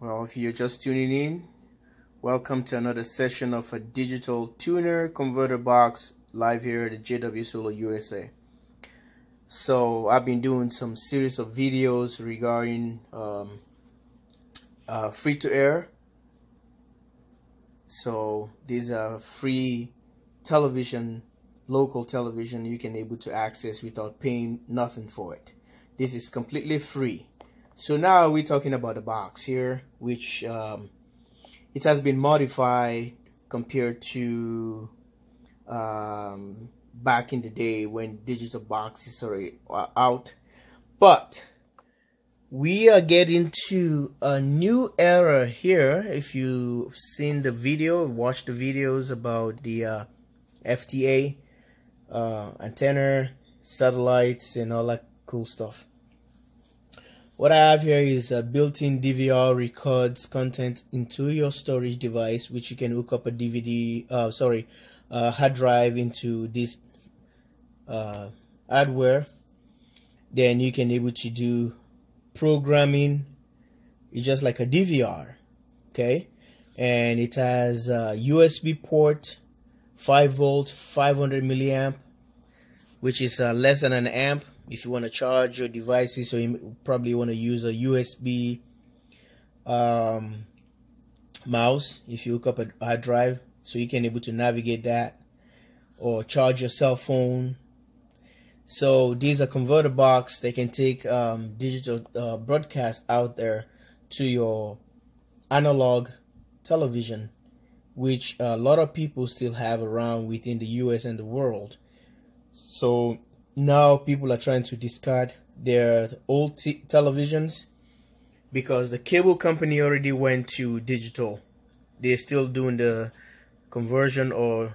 Well, if you're just tuning in, welcome to another session of a digital tuner converter box live here at the JW Solar USA. So I've been doing some series of videos regarding um, uh, free to air. So these are free television, local television you can able to access without paying nothing for it. This is completely free. So now we're talking about the box here, which um, it has been modified compared to um, back in the day when digital boxes are out. But we are getting to a new era here. If you've seen the video, watched the videos about the uh, FTA uh, antenna, satellites, and all that cool stuff. What I have here is a built-in DVR records content into your storage device, which you can hook up a DVD, uh, sorry, uh, hard drive into this uh, hardware. Then you can able to do programming. It's just like a DVR, okay? And it has a USB port, 5 volt, 500 milliamp, which is uh, less than an amp if you want to charge your devices so you probably want to use a USB um, mouse if you hook up a hard drive so you can able to navigate that or charge your cell phone. So these are converter box they can take um, digital uh, broadcast out there to your analog television which a lot of people still have around within the US and the world. So now people are trying to discard their old televisions because the cable company already went to digital. They're still doing the conversion or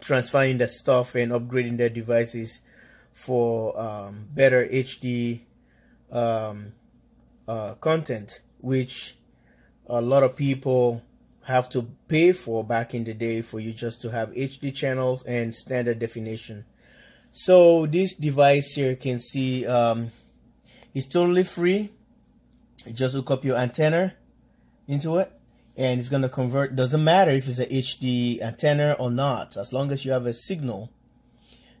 transferring the stuff and upgrading their devices for um, better HD um, uh, content, which a lot of people have to pay for back in the day for you just to have HD channels and standard definition. So this device here you can see um, it's totally free. You just hook up your antenna into it and it's gonna convert. Doesn't matter if it's a HD antenna or not as long as you have a signal.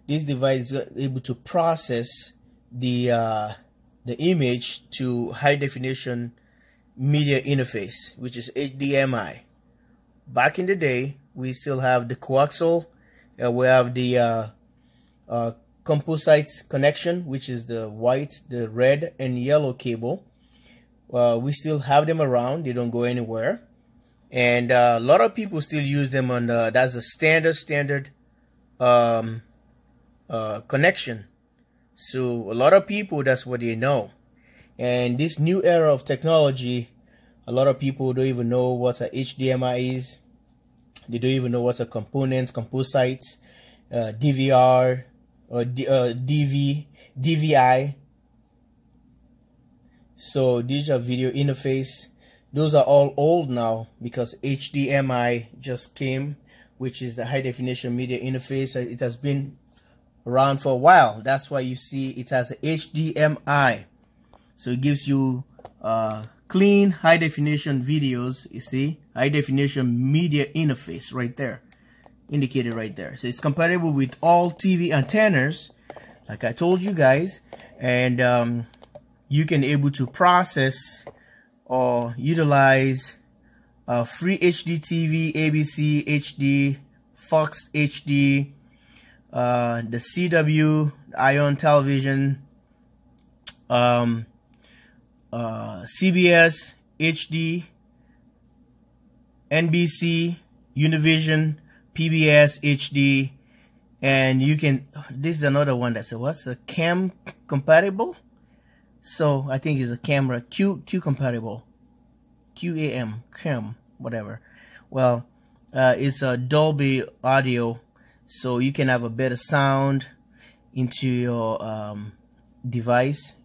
This device is able to process the uh, the image to high definition media interface which is HDMI back in the day we still have the coaxial uh, we have the uh, uh, composite connection, which is the white, the red, and yellow cable. Uh, we still have them around; they don't go anywhere, and uh, a lot of people still use them on. The, that's the standard standard um, uh, connection. So a lot of people, that's what they know. And this new era of technology, a lot of people don't even know what a HDMI is. They don't even know what a component, composites, uh, DVR, or D, uh, DV, DVI. So digital video interface. Those are all old now because HDMI just came, which is the high definition media interface. It has been around for a while. That's why you see it has HDMI. So it gives you uh, clean high definition videos. You see, high definition media interface right there indicated right there. So it's compatible with all TV antennas, like I told you guys, and um, you can able to process or utilize uh, free HD TV, ABC HD, Fox HD, uh, the CW, Ion Television, um, uh, CBS HD, NBC, Univision, PBS HD, and you can. This is another one that says what's a cam compatible. So I think it's a camera Q Q compatible, QAM cam whatever. Well, uh, it's a Dolby audio, so you can have a better sound into your um, device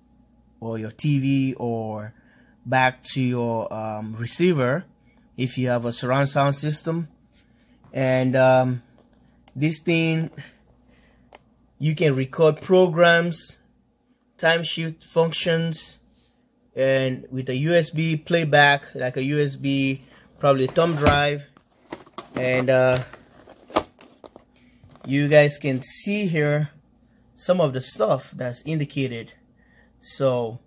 or your TV or back to your um, receiver if you have a surround sound system and um, this thing you can record programs time shift functions and with a USB playback like a USB probably a thumb drive. And uh, you guys can see here some of the stuff that's indicated. So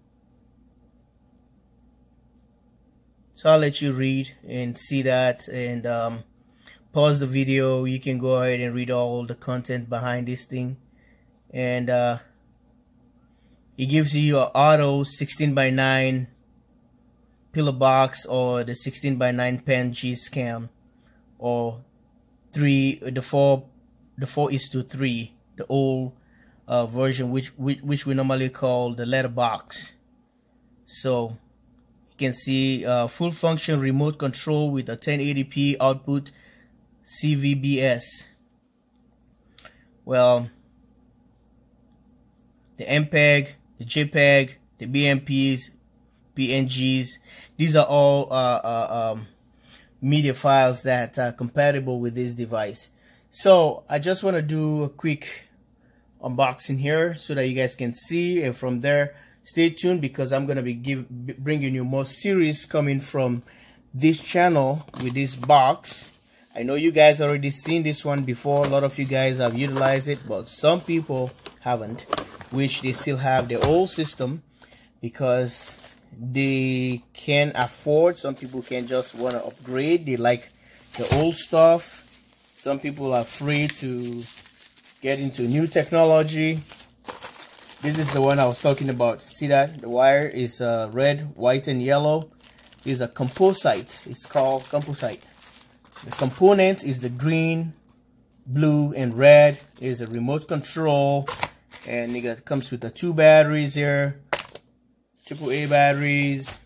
so I'll let you read and see that. And um, pause the video you can go ahead and read all the content behind this thing. And uh, it gives you your auto 16 by 9 pillar box or the 16 by 9 pen G scam or three the four the four is to three the old uh, version which, which which we normally call the letterbox. So you can see uh, full function remote control with a 1080p output CVBS well the MPEG the JPEG the BMPs PNGs these are all uh, uh, um, media files that are compatible with this device. So I just want to do a quick unboxing here so that you guys can see and from there stay tuned because I'm gonna be give, bringing you more series coming from this channel with this box I know you guys already seen this one before a lot of you guys have utilized it but some people haven't which they still have the old system because they can afford some people can just want to upgrade they like the old stuff some people are free to get into new technology. This is the one I was talking about. See that? The wire is uh, red, white, and yellow. This is a composite. It's called composite. The component is the green, blue, and red. There's a remote control. And it comes with the two batteries here. Triple A batteries.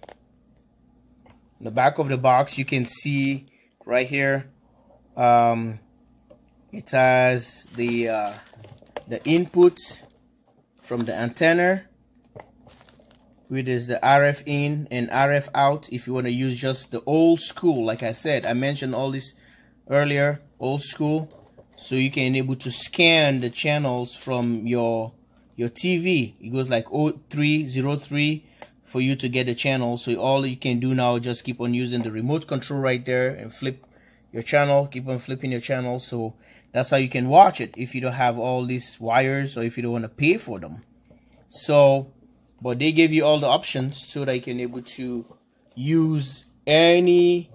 In the back of the box, you can see right here. Um, it has the uh, the input from the antenna which is the RF in and RF out if you want to use just the old school. Like I said I mentioned all this earlier old school. So you can able to scan the channels from your your TV it goes like 0303 for you to get the channel. So all you can do now just keep on using the remote control right there and flip your channel. Keep on flipping your channel. So that's how you can watch it if you don't have all these wires or if you don't want to pay for them. So but they give you all the options so that you can able to use any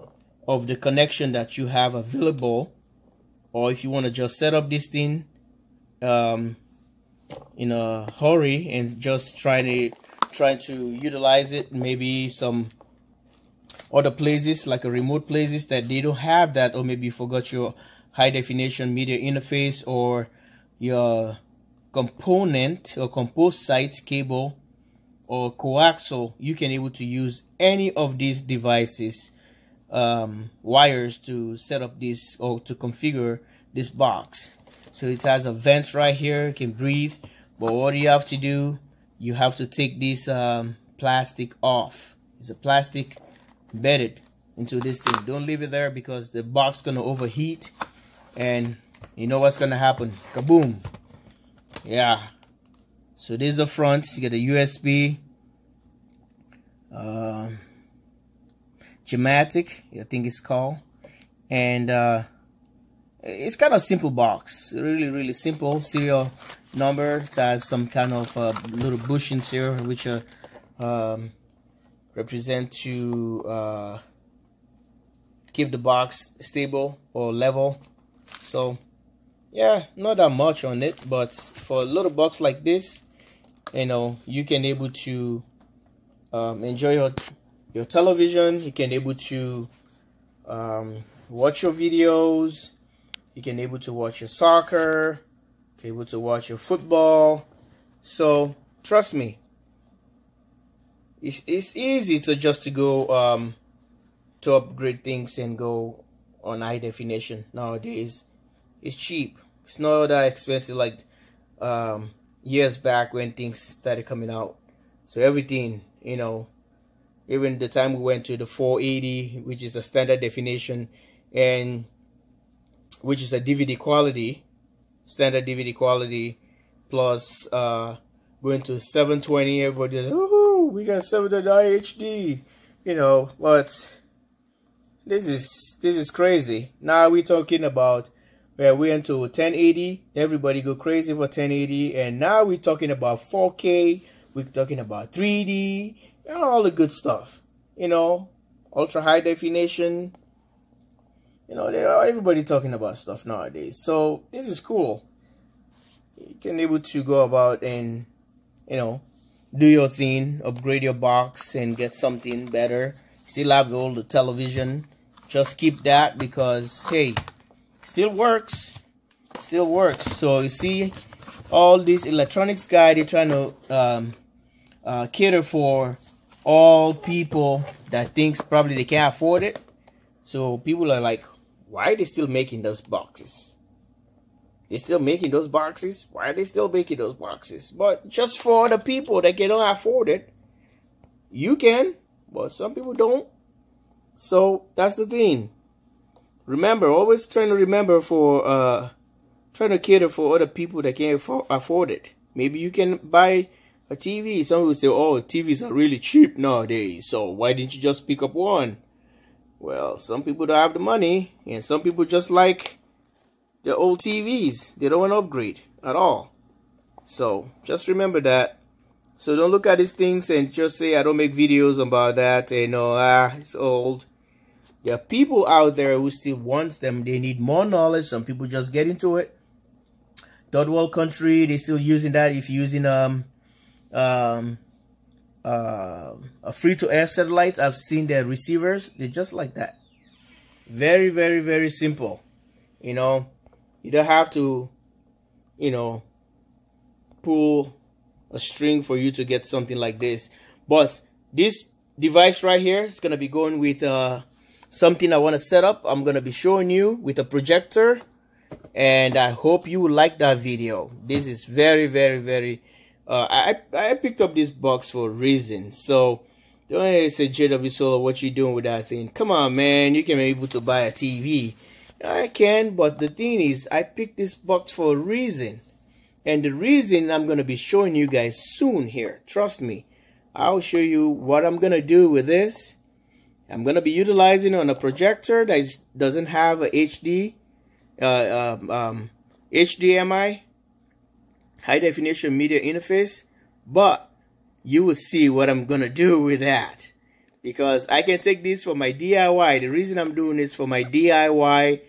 of the connection that you have available. Or if you want to just set up this thing um, in a hurry and just try to try to utilize it maybe some other places like a remote places that they don't have that or maybe you forgot your high definition media interface or your component or composite cable or coaxial you can able to use any of these devices um, wires to set up this or to configure this box. So it has a vent right here you can breathe but what you have to do you have to take this um, plastic off. It's a plastic bedded into this thing. Don't leave it there because the box gonna overheat and you know what's gonna happen. Kaboom. Yeah. So this is the front. You get a USB uh, Gematic I think it's called. And uh, it's kind of simple box. Really really simple serial number. It has some kind of uh, little bushings here which are um, represent to uh, keep the box stable or level. So yeah not that much on it but for a little box like this you know you can able to um, enjoy your your television you can able to um, watch your videos you can able to watch your soccer able to watch your football so trust me it's, it's easy to just to go um, to upgrade things and go on high definition nowadays. It's cheap. It's not that expensive like um, years back when things started coming out. So everything, you know, even the time we went to the 480, which is a standard definition, and which is a DVD quality, standard DVD quality, plus uh, going to 720. Everybody, ooh, we got 720 HD. You know, but this is this is crazy. Now we're talking about where we went to 1080. Everybody go crazy for 1080, and now we're talking about 4K. We're talking about 3D and all the good stuff. You know, ultra high definition. You know, everybody talking about stuff nowadays. So this is cool. You can able to go about and you know do your thing, upgrade your box, and get something better. Still have the television. Just keep that because hey, still works. Still works. So you see, all these electronics guy they're trying to um, uh, cater for all people that thinks probably they can't afford it. So people are like, why are they still making those boxes? They're still making those boxes. Why are they still making those boxes? But just for the people that cannot afford it, you can, but some people don't. So that's the thing. Remember, always trying to remember for uh, trying to cater for other people that can't afford it. Maybe you can buy a TV. Some people say, oh, TVs are really cheap nowadays. So why didn't you just pick up one? Well, some people don't have the money, and some people just like the old TVs. They don't want to upgrade at all. So just remember that. So don't look at these things and just say, I don't make videos about that. And, know, ah, it's old. There are people out there who still wants them. They need more knowledge. Some people just get into it. Third world country, they still using that. If you're using um um uh, a free to air satellite, I've seen their receivers. They're just like that. Very, very, very simple. You know, you don't have to, you know, pull a string for you to get something like this. But this device right here is going to be going with uh, something I want to set up. I'm going to be showing you with a projector. And I hope you like that video. This is very, very, very... Uh, I, I picked up this box for a reason. So, don't say JW Solar, what you doing with that thing? Come on, man. You can be able to buy a TV. I can, but the thing is, I picked this box for a reason. And the reason I'm going to be showing you guys soon here. Trust me. I'll show you what I'm going to do with this. I'm going to be utilizing on a projector that is, doesn't have a HD, uh, um, um, HDMI, high definition media interface. But you will see what I'm to do with that. Because I can take this for my DIY. The reason I'm doing this for my DIY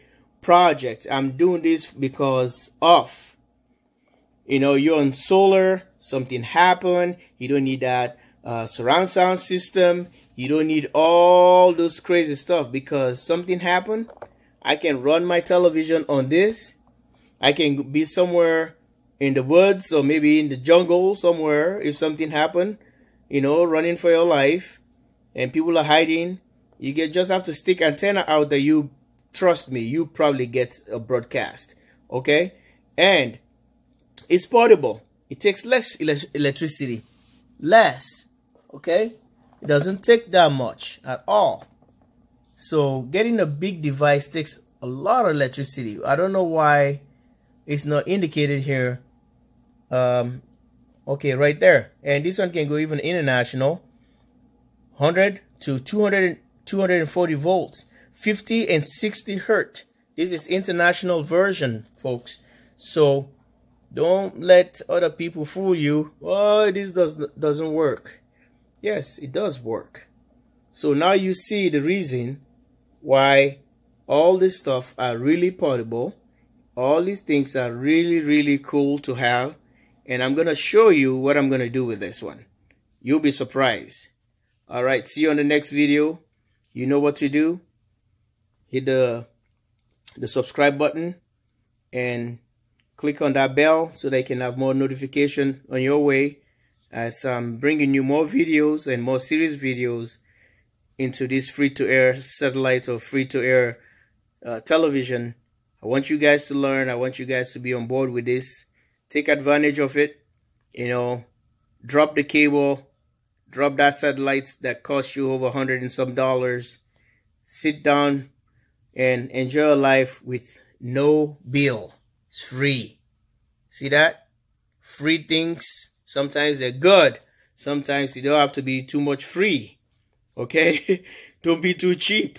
project. I'm doing this because of, you know, you're on solar, something happened, you don't need that uh, surround sound system, you don't need all those crazy stuff because something happened. I can run my television on this. I can be somewhere in the woods or maybe in the jungle somewhere if something happened, you know, running for your life and people are hiding. You get just have to stick antenna out that you trust me, you probably get a broadcast. Okay? And it's portable. It takes less ele electricity. Less. Okay? It doesn't take that much at all. So getting a big device takes a lot of electricity. I don't know why it's not indicated here. Um, okay, right there. And this one can go even international. 100 to 200, 240 volts. 50 and 60 hertz. This is international version, folks. So don't let other people fool you. Oh, this does, doesn't work. Yes, it does work. So now you see the reason why all this stuff are really portable. All these things are really, really cool to have. And I'm going to show you what I'm going to do with this one. You'll be surprised. All right, see you on the next video. You know what to do hit the the subscribe button and click on that bell so they can have more notification on your way as I'm bringing you more videos and more serious videos into this free-to-air satellite or free-to-air uh, television. I want you guys to learn. I want you guys to be on board with this. Take advantage of it. You know, drop the cable, drop that satellite that cost you over a hundred and some dollars. Sit down, and enjoy a life with no bill. It's free. See that? Free things Sometimes they're good. Sometimes you don't have to be too much free. Okay? don't be too cheap.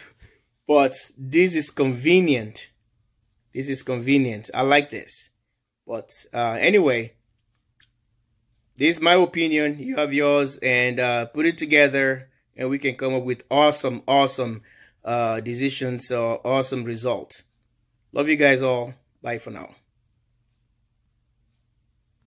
But this is convenient. This is convenient. I like this. But uh, anyway, this is my opinion. You have yours, and uh, put it together, and we can come up with awesome, awesome uh, decisions or awesome results. Love you guys all. Bye for now.